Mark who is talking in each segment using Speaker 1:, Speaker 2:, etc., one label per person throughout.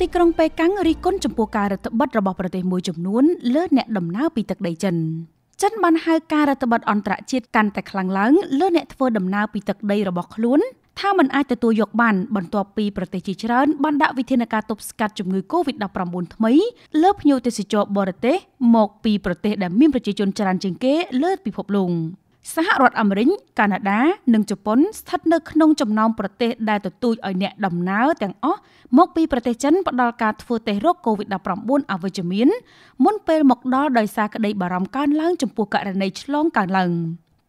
Speaker 1: ទីក្រុងប៉េកាំងរិះគន់ចំពោះការរដ្ឋបတ်របស់ប្រទេសមួយចំនួនលើអ្នកដំណើរពីទឹកដីចិនចិនបានហៅការរដ្ឋបတ်អន្តរជាតិកាន់តែខ្លាំងឡើងលើអ្នកធ្វើដំណើរពីទឹកដីរបស់ខ្លួនថាมันអាចទទួលយកបានបន្ទាប់ពីប្រទេសជាច្រើនបានដាក់វិធានការទប់ស្កាត់ជំងឺ Covid-19 ថ្មីលើភ្ញៀវទេសចរបរទេសមកពីប្រទេសដែលមានប្រជាជនច្រើនជាងគេលើពិភពលោក សហរដ្ឋអាមេរិកកាណាដានិងជប៉ុនស្ថិតនៅក្នុងចំណោមប្រទេសដែលទទូចឲ្យអ្នកដំណើរទាំងអស់មកពីប្រទេសចិនផ្ដល់ការធ្វើតេស្តរោគ COVID-19 អវិជ្ជមានមុនពេលមកដល់ដោយសារក្តីបារម្ភកើនឡើងចំពោះករណីឆ្លងកើនឡើង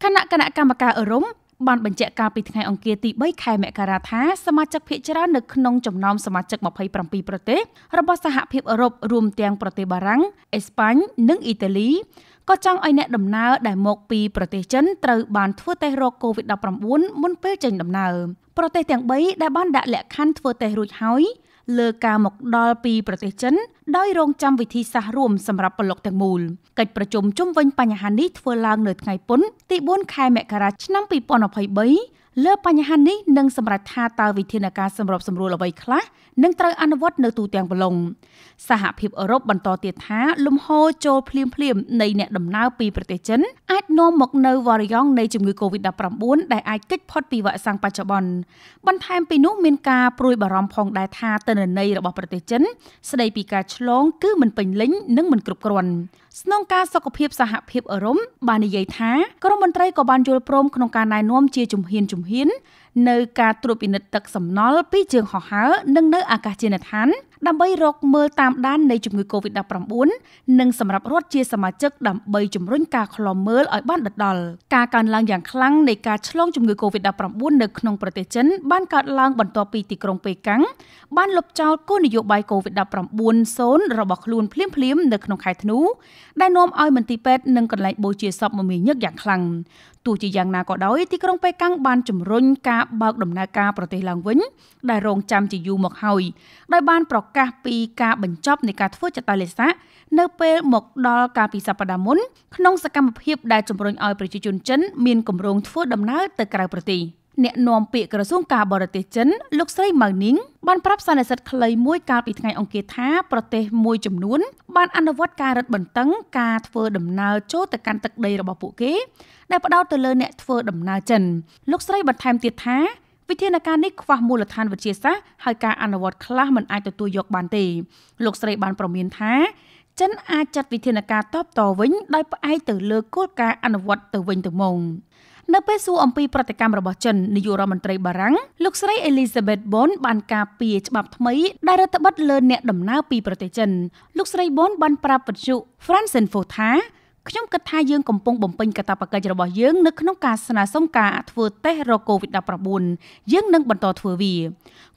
Speaker 1: គណៈគណៈកម្មការអឺរ៉ុបបានបញ្ជាក់កាលពីថ្ងៃអង្គារទី3ខែមករាថាសមាជិកភាគច្រើននៅក្នុងចំណោមសមាជិក27ប្រទេសរបស់សហភាពអឺរ៉ុបរួមទាំងប្រទេសបារាំងអេស្ប៉ាញនិងអ៊ីតាលី ក៏ចង់ឲ្យអ្នកដំណើរដែលមកពីប្រទេសចិនត្រូវបានធ្វើតេស្តរោគ COVID-19 មុនពេលចេញដំណើរប្រទេសទាំង3ដែលបានដាក់លក្ខខណ្ឌធ្វើតេស្តរួចហើយលើការមកដល់ពីប្រទេសចិនដោយរងចាំវិធីសាស្ត្ររួមសម្រាប់ប្លុកទាំងមូលកិច្ចប្រជុំជុំវិញបញ្ហានេះធ្វើឡើងនៅថ្ងៃពុនទី4ខែមករាឆ្នាំ2023 លើបញ្ហានេះនឹងសម្រេចថាតើវិធានការសម្របសម្រួលអ្វីខ្លះនឹងត្រូវអនុវត្តនៅទូទាំងប្រឡុងសហភាពអឺរ៉ុបបន្តទៀតថាលំហូរចូលភ្លាមភ្លាមនៃអ្នកដំណើរពីប្រទេសចិនអាចនាំមកនៅវ៉ារីយ៉ង់នៃជំងឺ Covid-19 ដែលអាចគេចផុតពីវ៉ាក់សាំងបច្ចុប្បន្នបន្ថែមពីនោះមានការព្រួយបារម្ភផងដែរថាទិន្នន័យរបស់ប្រទេសចិនស្ដីពីការឆ្លងគឺមិនពេញលេញនិងមិនគ្រប់គ្រាន់ ស្នងការសុខភាពសហភាពអឺរ៉ុបបាននិយាយថាក្រមមន្ត្រីក៏បានយល់ព្រមក្នុងការណែនាំជាជំហានជំហាននៅការត្រួតពិនិត្យទឹកសំណល់ពីជើងហោះហើរនិងនៅអាកាសយានដ្ឋានដើម្បីរកមើលតាមដាននៃជំងឺ Covid-19 និងសម្រាប់រដ្ឋជាសមាជិកដើម្បីជំរុញការឃ្លាំមើលឲ្យបានដិតដល់ការកើនឡើងយ៉ាងខ្លាំងនៃការឆ្លងជំងឺ Covid-19 នៅក្នុងប្រទេសចិនបានកើតឡើងបន្ទាប់ពីទីក្រុងប៉េកាំងបានលុបចោលគោលនយោបាយ Covid-19 0របស់ខ្លួនភ្លាមៗនៅក្នុងខែធ្នូដែលនាំឲ្យមន្ទីរពេទ្យនិងកន្លែងបូជាសពមមាញឹកយ៉ាងខ្លាំង ទោះជាយ៉ាងណាក៏ដោយទីក្រុងប៉េកាំងបានជំរុញការបើកដំណើរការប្រទេសឡើងវិញ ដែលរងចាំជាយូរមកហើយដោយបានប្រកាសពីការបញ្ចប់នៃការធ្វើចតាឡេសានៅពេលមកដល់កាលពីសប្តាហ៍មុនក្នុងសកម្មភាពដែលជំរុញឲ្យប្រជាជនចិនមានគម្រោងធ្វើដំណើរទៅក្រៅប្រទេស អ្នកនាំពាក្យក្រសួងការបរទេសចិនលោកស្រីម៉ៅនីងបានប្រាប់សន្និសីទខ្លីមួយកាលពីថ្ងៃអង្គារថាប្រទេសមួយចំនួន បានអនុវត្តការរឹតបន្តឹងការធ្វើដំណើរចូលទៅកាន់ទឹកដីរបស់ពួកគេដែលផ្ដោតទៅលើអ្នកធ្វើដំណើរចិនលោកស្រីបន្ថែមទៀតថាវិធានការនេះខ្វះមូលដ្ឋានវិទ្យាសាស្ត្រហើយការអនុវត្តខ្លះមិនអាចទទួលយកបានទេលោកស្រីបានប្រមានថា ចិនអាចចាត់វិធានការតបតវិញដោយផ្អែកទៅលើគោលការណ៍អនុវត្តទៅវិញទៅមកនៅពេលសួរអំពីប្រតិកម្មរបស់ចិននាយករដ្ឋមន្ត្រីបារាំងលោកស្រី Elizabeth Bon បានការពារច្បាប់ថ្មីដែលរដ្ឋបတ်លើអ្នកដំណើរពីប្រទេសចិនលោកស្រី Bon បានប្រាប់វិទ្យុ France Info ថា ខ្ញុំគិតថាយើងកំពុងបំពេញកាតព្វកិច្ចរបស់យើងនៅក្នុងការស្នើសុំការធ្វើតេស្តរក COVID-19 យើងនឹងបន្តធ្វើវា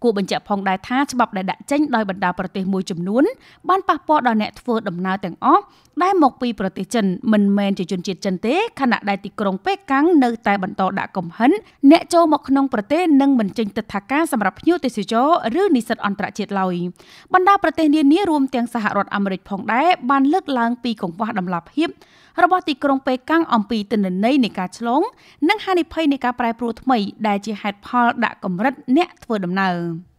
Speaker 1: គួរបញ្ជាក់ផងដែរថាច្បាប់ដែលដាក់ចេញដោយបណ្ដាប្រទេសមួយចំនួនបានប៉ះពាល់ដល់អ្នកធ្វើដំណើរទាំងអស់ដែលមកពីប្រទេសចិនមិនមែនជាជនជាតិចិនទេខណៈដែលទីក្រុងប៉េកាំងនៅតែបន្តដាក់កំហិនអ្នកចូលមកក្នុងប្រទេសនិងមិនចេញទិដ្ឋាការសម្រាប់ភ្ញៀវទេសចរឬនិស្សិតអន្តរជាតិឡើយបណ្ដាប្រទេសនានារួមទាំងសហរដ្ឋអាមេរិកផងដែរបានលើកឡើងពីកង្វះដំណាភាព របស់ទីក្រុងប៉េកាំងអំពីទិន្នន័យនៃការឆ្លង និងហានិភ័យនៃការប្រែប្រួលថ្មីដែលជាហេតុផលដាក់កម្រិតអ្នកធ្វើដំណើរ។